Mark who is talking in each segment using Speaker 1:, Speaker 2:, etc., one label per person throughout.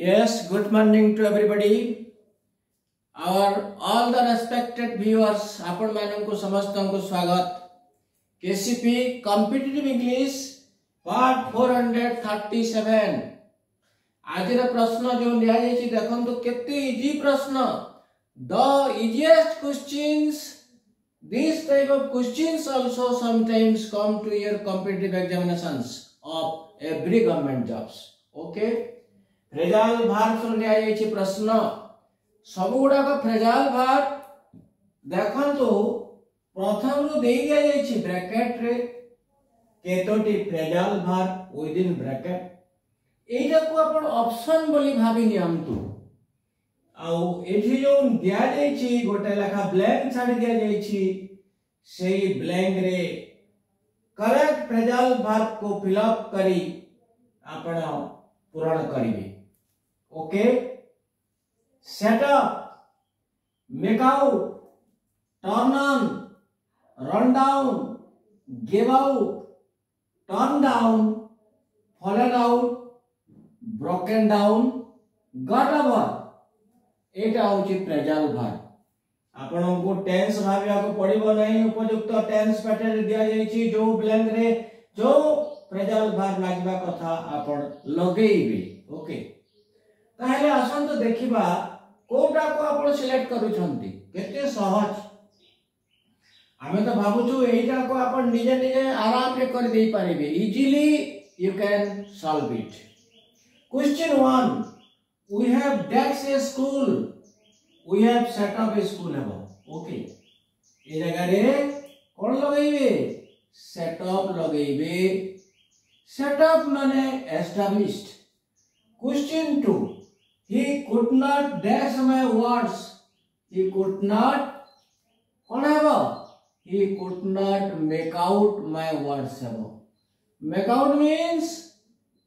Speaker 1: Yes, good morning to everybody. और all the respected viewers आपण मानक समस्त को स्वागत केसीपी कॉम्पिटेटिव इंग्लिश पार्ट 437 आज रे प्रश्न जो लिया जाई देखंतु तो केते इजी प्रश्न the easiest questions this type of questions also sometimes come to your competitive examinations of every government jobs okay okay? Phrasal ଭାର ସବୁ ନିଆଯାଇଛି ପ୍ରଶ୍ନ ସବୁଗୁଡାକ ଫ୍ରେଜାଲ ଭାର ଦେଖନ୍ତୁ ପ୍ରଥମରୁ ଦେଇ ଦିଆଯାଇଛି ବ୍ରାକେଟରେ କେତୋଟି ଫ୍ରେଜାଲ ଭାର ୱିଦିନ୍ ବ୍ରାକେଟ ଏଇଟାକୁ ଆପଣ ଅପସନ ବୋଲି ଭାବି ନିଅନ୍ତୁ ଆଉ ଏଠି ଯୋଉ ଦିଆଯାଇଛି ଗୋଟେ ଲେଖା ବ୍ଲାଙ୍କ ଛାଡି ଦିଆଯାଇଛି ସେଇ ବ୍ଲାଙ୍କରେ କରେକ୍ଟ ଫ୍ରେଜାଲ ଭାର୍ବକୁ ଫିଲଅପ କରି ଆପଣ ପୂରଣ କରିବେ okay? Setup make out turn on run down give out turn down fallen out broken down got over एटा होची प्रेजल भार आपनको टेंस भाबियाको पड़िबो नहीं उपयुक्त टेंस पैटर्न दिया जाइछि जो ब्लैंक रे जो प्रेजल भार लागबा कथा आपण लगेइबे ताहले आसान तो देखिबा कोटा को आपण सिलेक्ट करू छंती केते सहज आमे तो भाबु छु एईटा को आपण निजे निजे आराम से कर देई पारिबे easily you can solve it question 1 we have dash a school we have set up a school हबो ओके ए जगह रे लगे लगाइबे सेट अप लगाइबे सेट अप माने established question two He could not dash my words. He could not, whatever. He could not make out my words above. Make out means,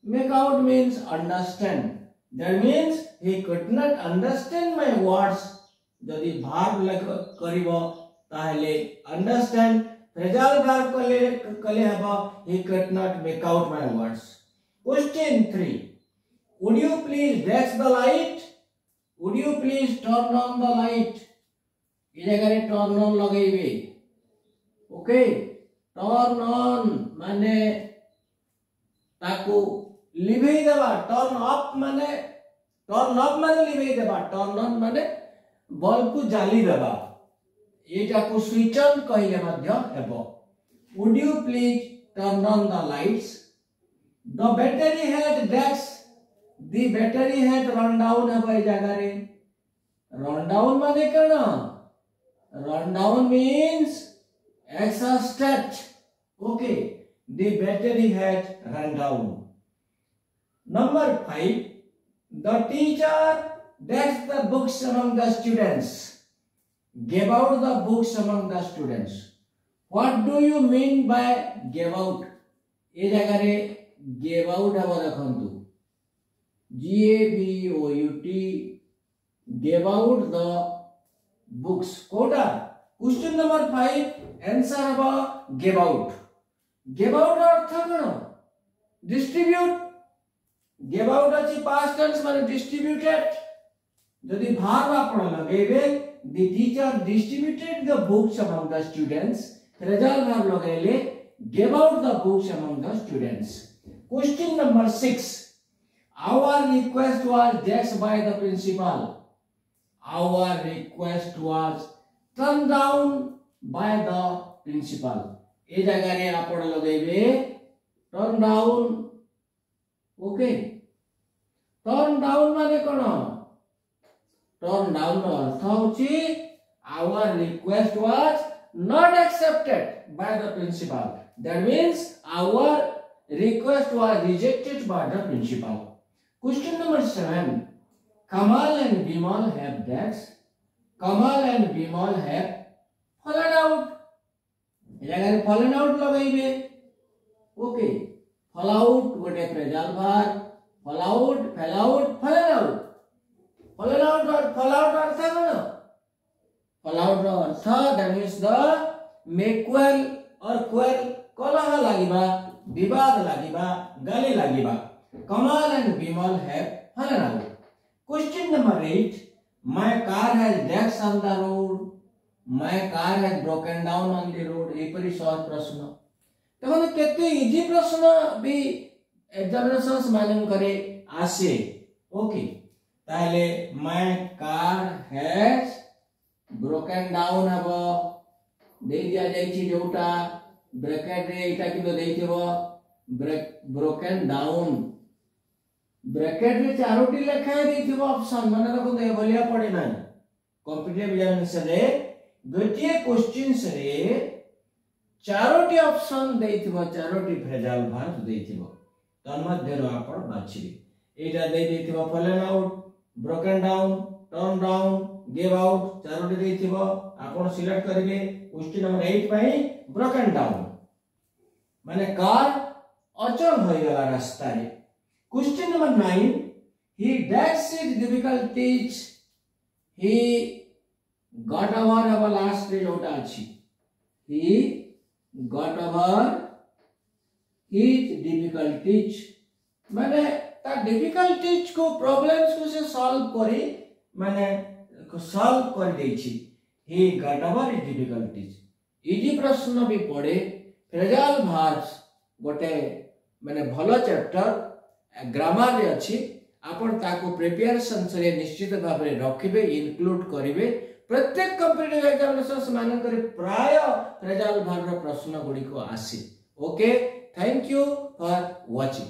Speaker 1: make out means understand. That means he could not understand my words. यदि lag karibo tahale understand phrasal verb kale kale haba he could not make out my words question 3 would you please dash the light would you please turn on the light এই জায়গায় turn on লাগাইবে okay turn on মানে তাকু লিভেই দেবা turn off মানে turn off মানে লিভেই দেবা turn on মানে বলকু জালি দেবা এটাকু সুইচ অন কইলে মধ্য হেব would you please turn on the lights the battery had dash the battery had run down है वह जगह run down mane माने run down means exhausted okay the battery had run down number 5 the teacher dashed the books among the students gave out the books among the students what do you mean by gave out ए जगह रे gave out हम देखु A V O U T gave out the books. Quota. Question number five. Answer about gave out. Gave out अर्थ कौन distribute. Gave out अच्छी past tense माने distributed. यदि भार आपण लगेबे the teacher distributed the books among the students. result भार लगेले gave out the books among the students. Question number six. Our request was dashed by the principal. Our request was turned down by the principal. ए जगह रे आपण लगेबे turn down okay turn down माने कोन turn down ର अर्थ होची our request was not accepted by the principal that means our request was rejected by the principal question number seven Kamal and Vimal have Kamal and Vimal have fallen out जगह fallen out लगे okay fall out गोटे phrasal verb fall out fell out fallen out fallen out और fall out अर्थ कौन? Fall out रो अर्थ that is the मेक्वेल और क्वेल कलह लागिबा विवाद लागिबा गाली लागिबा Bimal have fallen out. Question number eight my car has dash on the road my car has broken down on the road एपरि सहज प्रश्न देखो केते इजी प्रश्न भी एग्जामिनेशंस मानन करे आसे ओके ताले my car has broken down hub दे दिया जाइछि जोटा ब्रैकेट रे एटा किलो देइथिबो ब्रोकन डाउन ब्रैकेट रे चारोटी लेखा है देखियो ऑप्शन माने देखो ये बलिया पड़े ना कॉम्पिटिटिव एग्जामिनेशन रे गटिए क्वेश्चंस रे चारोटी ऑप्शन देथिबो चारोटी भेजाल भाग देथिबो तन मध्ये रो आपण बाछी एटा दे देथिबो fallen out broken down turn down give out Charoti देथिबो आपण सिलेक्ट करबे क्वेश्चन नंबर 8 पई ब्रोकन डाउन माने कार अचल होय गला रास्ता रे question number 9 he dashed his difficulties he got over our last day जोटा अछि he got over his difficulties माने ता डिफिकल्टीज को प्रॉब्लम्स को से सॉल्व करी, माने सॉल्व कर देछि he got over difficulties easy प्रश्न भी पड़े फ्रेजाल भार्ब्स गोटे माने भलो चैप्टर ग्रामर आपण ताको प्रिपरेशन से निश्चित भाव में रखिबे इनक्लूड करेंगे प्रत्येक कंपिटिटिव एग्जामिनेशंस मानकर प्राय फ्रेजाल भार्ब प्रश्न गुडी को आसी okay thank you for watching